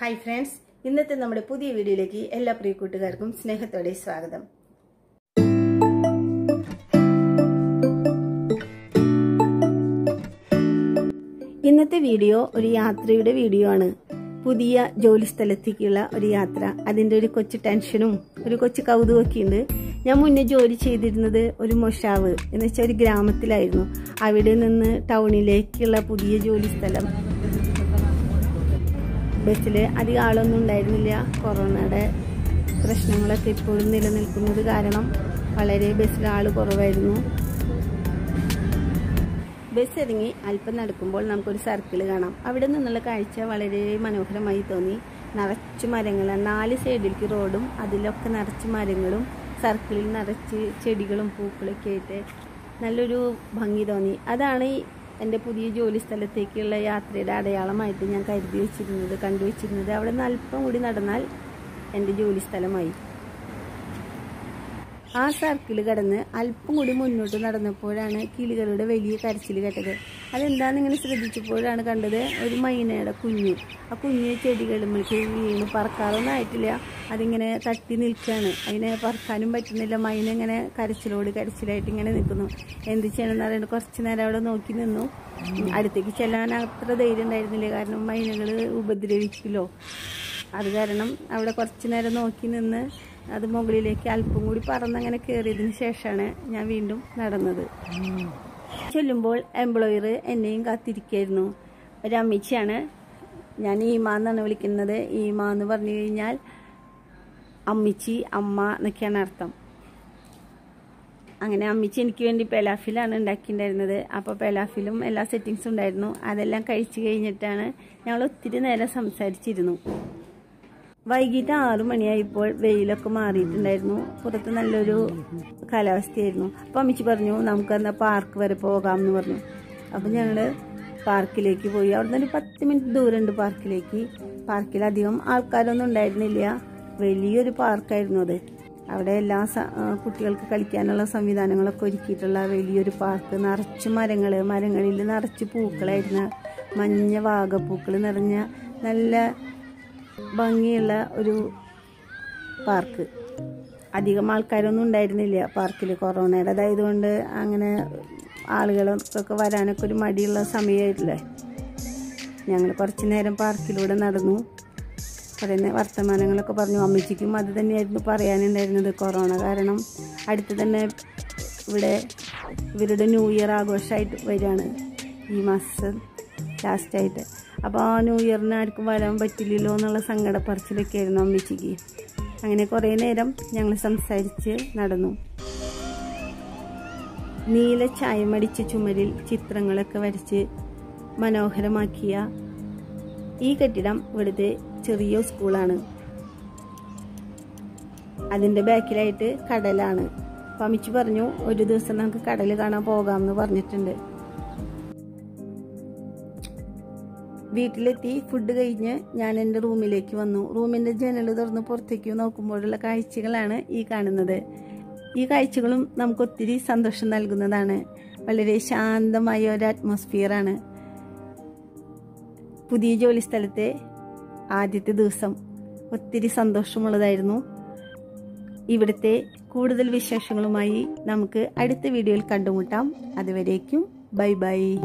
Hi friends ഇന്നത്തെ നമ്മുടെ പുതിയ വീഡിയോയിലേക്ക് എല്ലാ പ്രിയ കൂട്ടുകാർക്കും സ്നേഹത്തോടെ സ്വാഗതം. ഇന്നത്തെ വീഡിയോ ഒരു യാത്രയുടെ വീഡിയോ ആണ്. പുതിയ ജോലി സ്ഥലത്തേക്കുള്ള ഒരു യാത്ര. അതിന്റെ ഒരു കൊച്ചു ടെൻഷനും ഒരു കൊച്ചു കൗതുകമൊക്കെ ഉണ്ട്. ഞാൻ മുന്നേ ജോലി ചെയ്തിരുന്നത് ഒരു മൊഷാവ് എന്ന് വെച്ചാൽ ഒരു ഗ്രാമത്തിലായിരുന്നു. അവിടെ നിന്ന് ടൗണിലേക്കുള്ള പുതിയ ജോലി സ്ഥലം ബസ്സിൽ അധികം ആളൊന്നും ഉണ്ടായിരുന്നില്ല. കൊറോണയുടെ പ്രശ്നങ്ങളൊക്കെ ഇപ്പോഴും നിലനിൽക്കുന്നത് കാരണം വളരെ ബസ്സിൽ ആൾ കുറവായിരുന്നു. ബസ് ഇറങ്ങി അല്പം നടക്കുമ്പോൾ നമുക്കൊരു സർക്കിൾ കാണാം. അവിടെ നിന്നുള്ള കാഴ്ച വളരെ മനോഹരമായി തോന്നി. നിറച്ച് മരങ്ങളാണ് നാല് സൈഡിലേക്ക് റോഡും അതിലൊക്കെ നിറച്ച് മരങ്ങളും സർക്കിളിൽ നിറച്ച് ചെടികളും പൂക്കളൊക്കെ ആയിട്ട് നല്ലൊരു ഭംഗി തോന്നി. അതാണ് എന്റെ പുതിയ ജോലി സ്ഥലത്തേക്കുള്ള യാത്രയുടെ അടയാളമായിട്ട് ഞാൻ കരുതി വെച്ചിരുന്നത് കണ്ടുവച്ചിരുന്നത് അവിടെ നിന്ന് അല്പം കൂടി നടന്നാൽ എന്റെ ജോലി സ്ഥലമായി. ആ സർക്കിൾ കടന്ന് അല്പം കൂടി മുന്നോട്ട് നടന്നപ്പോഴാണ് കിളികളുടെ വലിയ കരച്ചിൽ കേട്ടത്. അതെന്താണെന്ന് ഇങ്ങനെ ശ്രദ്ധിച്ചപ്പോഴാണ് കണ്ടത് ഒരു മൈനയുടെ കുഞ്ഞ്. ആ കുഞ്ഞ് ചെടികളുമ്പോഴേക്ക് വീണ് പറക്കാറൊന്നും ആയിട്ടില്ല. അതിങ്ങനെ തട്ടി നിൽക്കുകയാണ്. അതിനെ പറക്കാനും പറ്റുന്നില്ല. മൈന ഇങ്ങനെ കരച്ചിലോട് കരച്ചിലായിട്ട് ഇങ്ങനെ നിൽക്കുന്നു. എന്ത് ചെയ്യണമെന്ന് പറയുന്നത് കുറച്ച് നേരം അവിടെ നോക്കി നിന്നു. അടുത്തേക്ക് ചെല്ലാൻ അത്ര ധൈര്യം ഉണ്ടായിരുന്നില്ല. കാരണം മൈനകൾ ഉപദ്രവിക്കില്ലോ അത് കാരണം അവിടെ കുറച്ച് നേരം നോക്കി നിന്ന് അത് മുകളിലേക്ക് അല്പം കൂടി പറന്നങ്ങനെ കയറിയതിന് ശേഷമാണ് ഞാൻ വീണ്ടും നടന്നത്. ചൊല്ലുമ്പോൾ എംപ്ലോയർ എന്നെയും കാത്തിരിക്കായിരുന്നു. ഒരു ഞാൻ ഈമാ എന്നാണ് വിളിക്കുന്നത്. ഈമ എന്ന് പറഞ്ഞു കഴിഞ്ഞാൽ അമ്മിച്ചി അമ്മ എന്നൊക്കെയാണ് അർത്ഥം. അങ്ങനെ അമ്മിച്ചി എനിക്ക് വേണ്ടി പെലാഫിലാണ് ഉണ്ടാക്കിയിട്ടുണ്ടായിരുന്നത് അപ്പോൾ പെലാഫിലും എല്ലാ സെറ്റിങ്സും ഉണ്ടായിരുന്നു. അതെല്ലാം കഴിച്ചു കഴിഞ്ഞിട്ടാണ് ഞങ്ങൾ ഒത്തിരി നേരം സംസാരിച്ചിരുന്നു. വൈകിട്ട് ആറു മണിയായപ്പോൾ വെയിലൊക്കെ മാറിയിട്ടുണ്ടായിരുന്നു. പുറത്ത് നല്ലൊരു കാലാവസ്ഥയായിരുന്നു. അപ്പോൾ അമ്മച്ചി പറഞ്ഞു നമുക്ക് എന്നാൽ പാർക്ക് വരെ പോകാം എന്ന് പറഞ്ഞു. അപ്പോൾ ഞങ്ങൾ പാർക്കിലേക്ക് പോയി. അവിടെ നിന്ന് ഒരു പത്ത് മിനിറ്റ് ദൂരമുണ്ട് പാർക്കിലേക്ക്. പാർക്കിൽ അധികം ആൾക്കാരൊന്നും ഉണ്ടായിരുന്നില്ല. വലിയൊരു പാർക്കായിരുന്നു അത്. അവിടെ എല്ലാ കുട്ടികൾക്ക് കളിക്കാനുള്ള സംവിധാനങ്ങളൊക്കെ ഒരുക്കിയിട്ടുള്ള വലിയൊരു പാർക്ക്. നിറച്ച് മരങ്ങൾ മരങ്ങളിൽ നിറച്ച് പൂക്കളായിരുന്ന. മഞ്ഞ വാഗപ്പൂക്കൾ നിറഞ്ഞ നല്ല ഭംഗിയുള്ള ഒരു പാർക്ക്. അധികം ആൾക്കാരൊന്നും ഉണ്ടായിരുന്നില്ല പാർക്കിൽ കൊറോണയുടെ അതായതുകൊണ്ട് അങ്ങനെ ആളുകളൊക്കെ വരാനൊക്കെ ഒരു മടിയുള്ള സമയമായിട്ടില്ലേ ഞങ്ങൾ കുറച്ച് നേരം പാർക്കിലൂടെ നടന്നു. കുറേ വർത്തമാനങ്ങളൊക്കെ പറഞ്ഞു. അമ്മച്ചിക്കും അത് തന്നെയായിരുന്നു പറയാനുണ്ടായിരുന്നത് കൊറോണ കാരണം. അടുത്ത് തന്നെ ഇവിടെ ഇവരുടെ ന്യൂ ഇയർ ആഘോഷമായിട്ട് വരികയാണ് ഈ മാസം ലാസ്റ്റായിട്ട്. അപ്പോൾ ആ ന്യൂ ഇയറിന് ആർക്കും വരാൻ പറ്റില്ലല്ലോ എന്നുള്ള സങ്കടപ്പറച്ചിലൊക്കെ ആയിരുന്നു അമ്മച്ചിക്ക്. അങ്ങനെ കുറേ നേരം ഞങ്ങൾ സംസാരിച്ച് നടന്നു. നീല ചായമടിച്ച ചുമരിൽ ചിത്രങ്ങളൊക്കെ വരച്ച് മനോഹരമാക്കിയ ഈ കെട്ടിടം ഇവിടുത്തെ ചെറിയ സ്കൂളാണ്. അതിന്റെ ബാക്കിലായിട്ട് കടലാണ്. അപ്പം അമ്മച്ചി പറഞ്ഞു ഒരു ദിവസം നമുക്ക് കടൽ കാണാൻ പോകാമെന്ന് പറഞ്ഞിട്ടുണ്ട്. വീട്ടിലെത്തി ഫുഡ് കഴിഞ്ഞ് ഞാൻ എന്റെ റൂമിലേക്ക് വന്നു. റൂമിന്റെ ജനൽ തുറന്ന് പുറത്തേക്ക് നോക്കുമ്പോഴുള്ള കാഴ്ചകളാണ് ഈ കാണുന്നത്. ഈ കാഴ്ചകളും നമുക്ക് ഒത്തിരി സന്തോഷം നൽകുന്നതാണ്. വളരെ ശാന്തമായ ഒരു അറ്റ്മോസ്ഫിയറാണ് പുതിയ ജോലി സ്ഥലത്തെ ആദ്യത്തെ ദിവസം ഒത്തിരി സന്തോഷമുള്ളതായിരുന്നു. ഇവിടുത്തെ കൂടുതൽ വിശേഷങ്ങളുമായി നമുക്ക് അടുത്ത വീഡിയോയിൽ കണ്ടുമുട്ടാം. അതുവരേക്കും ബൈ ബൈ.